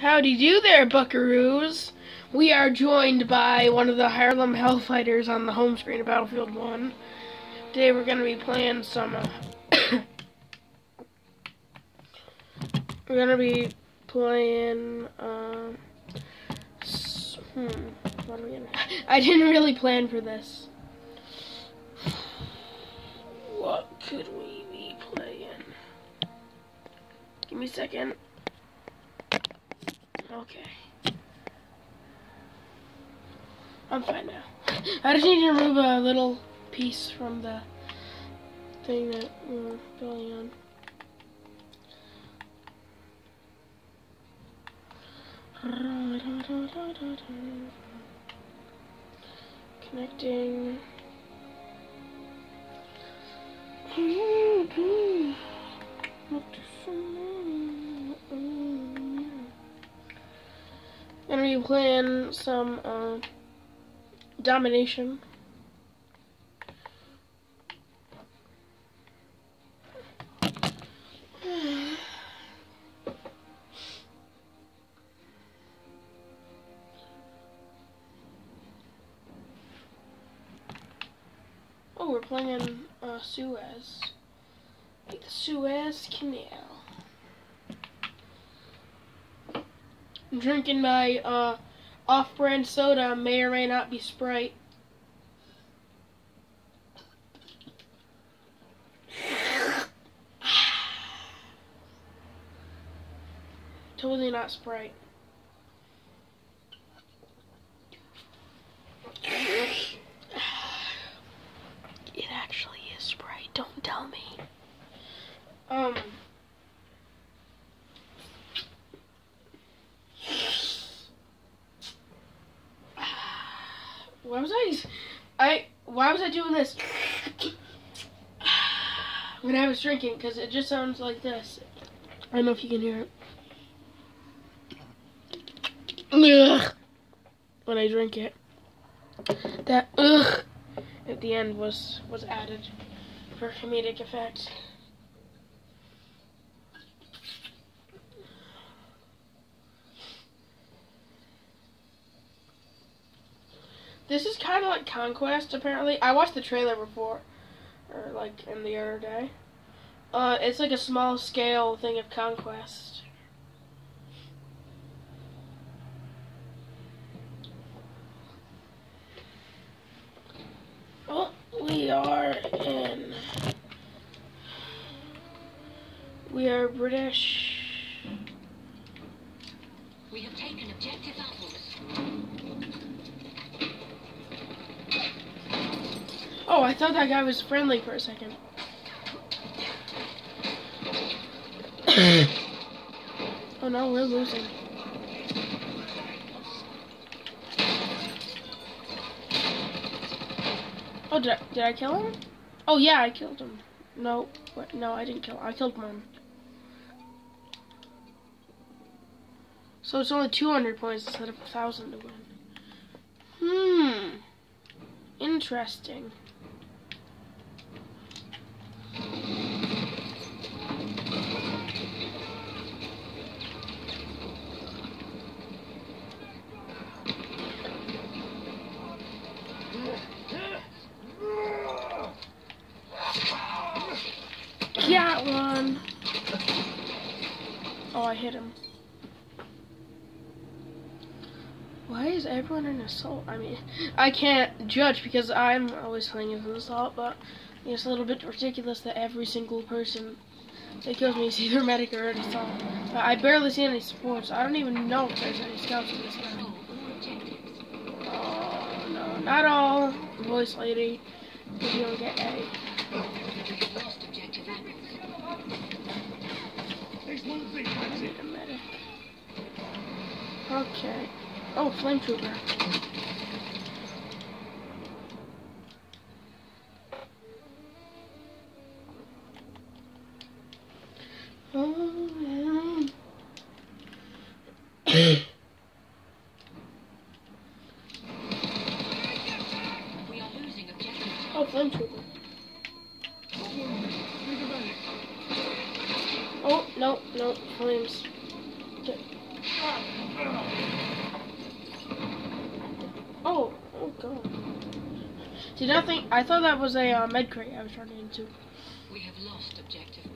Howdy do there, buckaroos. We are joined by one of the Harlem Hellfighters on the home screen of Battlefield 1. Today we're going to be playing some... Uh, we're going to be playing... Uh, hmm, gonna... I didn't really plan for this. What could we be playing? Give me a second. Okay. I'm fine now. I just need to remove a little piece from the thing that we were building on. Connecting. Playing some uh, domination. Oh, we're playing uh, Suez. Like the Suez Canal. I'm drinking my uh, off-brand soda, may or may not be Sprite. totally not Sprite. It actually is Sprite, don't tell me. Um... Why was I? I I doing this when I was drinking? Because it just sounds like this. I don't know if you can hear it. Ugh. When I drink it, that ugh at the end was was added for comedic effect. This is kind of like Conquest, apparently. I watched the trailer before, or like in the other day. Uh, it's like a small scale thing of Conquest. We are in. We are British. We have taken objective apples. Oh, I thought that guy was friendly for a second. oh no, we're losing. Oh, did I, did I kill him? Oh yeah, I killed him. No, no, I didn't kill him. I killed one. So it's only 200 points instead of 1,000 to win. Hmm. Interesting. Oh, I hit him. Why is everyone in assault? I mean, I can't judge because I'm always playing as an assault, but it's a little bit ridiculous that every single person that kills me is either medic or an assault. But I barely see any supports. I don't even know if there's any scouts in this game. Oh, no, not all. Voice lady, you don't get A. Okay. Oh, flame trooper. Oh, oh, yeah. We are losing objective. oh, flame. Oh, no, no, flames. Okay. Oh, oh god. See, I think I thought that was a uh, med crate I was running into. We have lost objective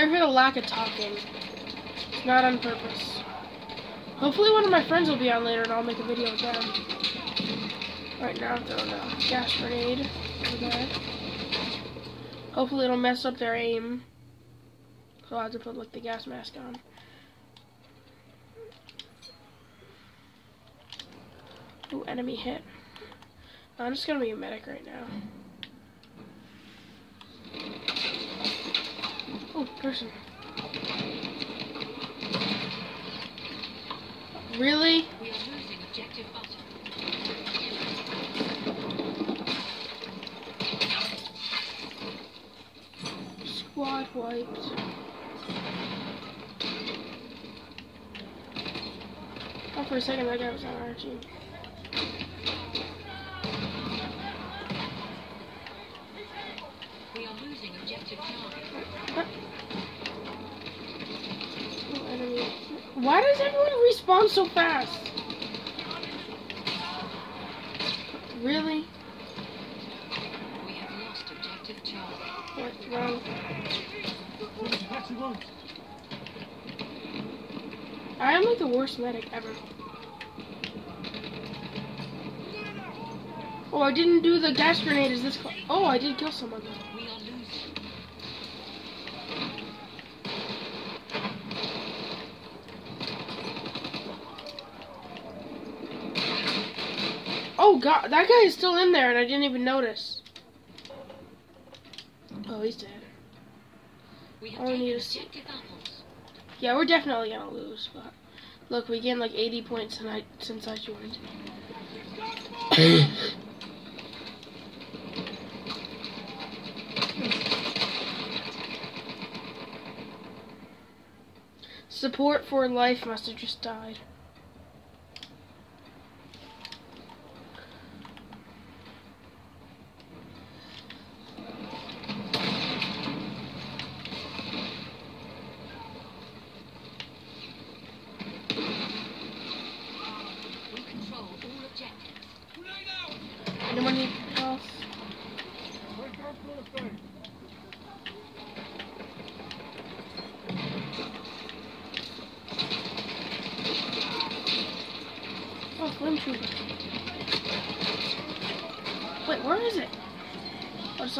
sorry for the lack of talking. It's not on purpose. Hopefully one of my friends will be on later and I'll make a video with them. Right now I'm throwing a gas grenade. Hopefully it'll mess up their aim. So I'll have to put like the gas mask on. Ooh, enemy hit. I'm just gonna be a medic right now. Oh, person. Really? Squad wiped. Oh, for a second, that guy was on our team. Why does everyone respawn so fast? Really? I am like the worst medic ever. Oh, I didn't do the gas grenade. Is this? Oh, I did kill someone. We are losing. Oh god, that guy is still in there and I didn't even notice. Oh, he's dead. We have oh, taken need is-. Yeah, we're definitely gonna lose, but look, we gained like 80 points tonight since I joined. Support for life must have just died.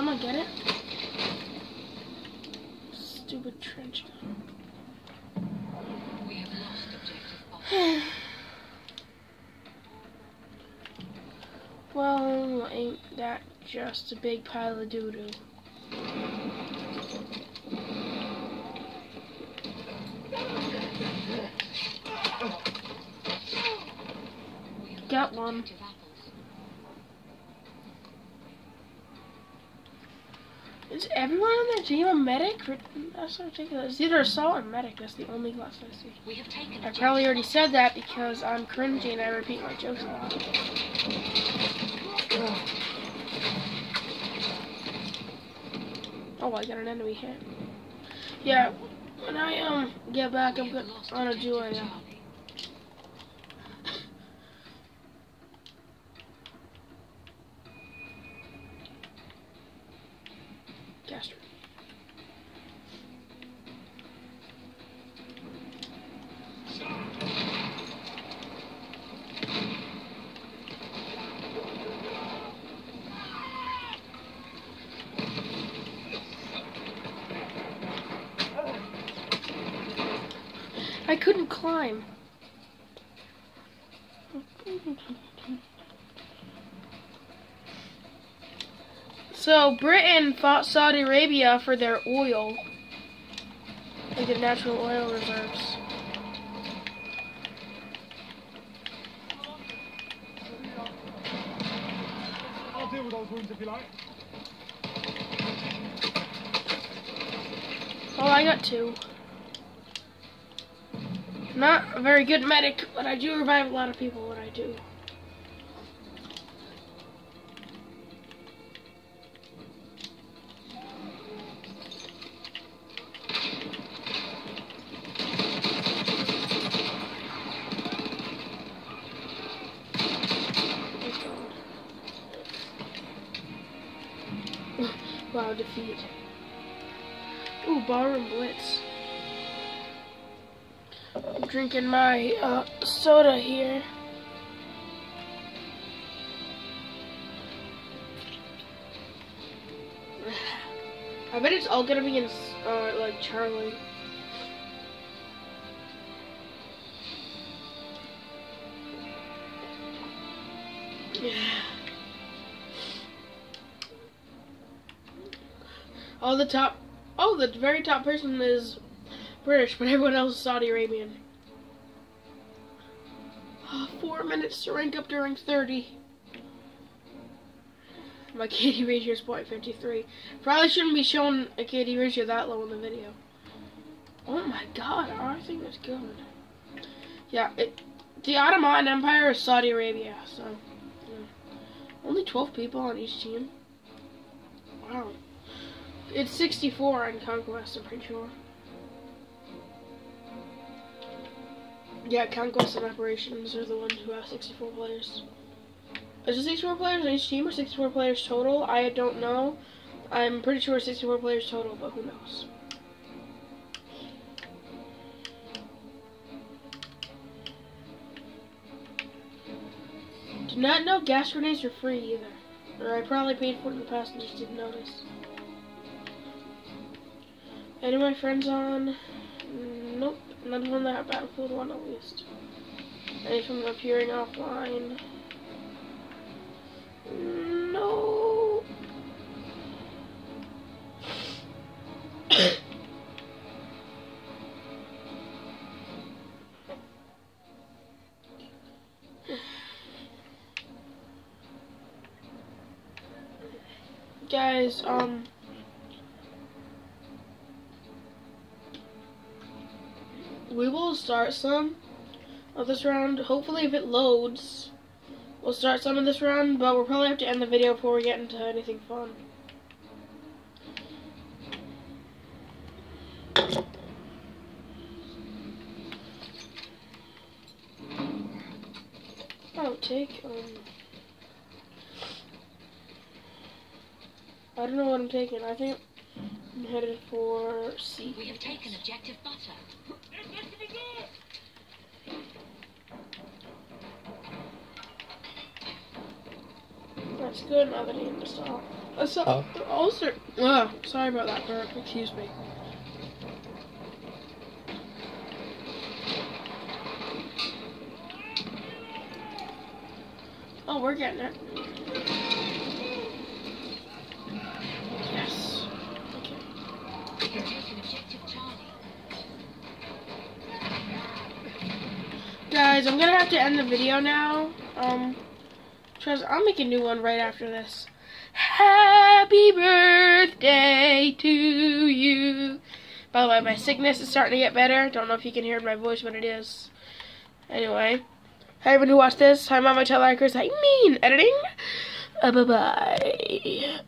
Someone get it? Stupid trench gun. We have lost objective well, ain't that just a big pile of doo doo? Got one. Is everyone on their team a medic? That's so ridiculous. It's either assault or medic. That's the only class I see. We have taken I probably already said that because I'm cringy and I repeat my jokes a lot. Oh, I got an enemy hit. Yeah, when I um get back, I'm gonna do a. I couldn't climb. So Britain fought Saudi Arabia for their oil, like their natural oil reserves. I'll deal with those wounds if you like. Oh, I got two. Not a very good medic, but I do revive a lot of people when I do. Wow, defeat. Ooh, Ballroom Blitz. Drinking my uh, soda here. I bet it's all gonna be in uh, like Charlie. Yeah. Oh, the top. Oh, the very top person is British, but everyone else is Saudi Arabian. Minutes to rank up during 30. My KD ratio is 0.53. Probably shouldn't be showing a KD ratio that low in the video. Oh my god, everything is good. Yeah, it, the Ottoman Empire is Saudi Arabia, so. Yeah. Only 12 people on each team. Wow. It's 64 on Conquest, I'm pretty sure. Yeah, Conquest and Operations are the ones who have 64 players. Is it 64 players on each team or 64 players total? I don't know. I'm pretty sure it's 64 players total, but who knows. Did not know gas grenades are free either. Or I probably paid for it in the past and just didn't notice. Any of my friends on? Of them that Battlefield 1 at least. Any from appearing offline? No. Guys, um, start some of this round. Hopefully, if it loads, we'll start some of this round, but we'll probably have to end the video before we get into anything fun. I'll take, um, I don't know what I'm taking. I think I'm headed for C. We have taken objective butter. That's good now that he installed. Uh, so, Oh. also, uh, sorry about that, Burp. Excuse me. Oh, we're getting it. Yes. Okay. We have taken objective Charlie. Guys, I'm gonna have to end the video now. Um, I'll make a new one right after this. Happy birthday to you. By the way, my sickness is starting to get better. Don't know if you can hear my voice, but it is. Anyway, hi everyone who watched this. Hi, Mama Tell Likers. I mean editing. Uh, bye bye.